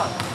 판.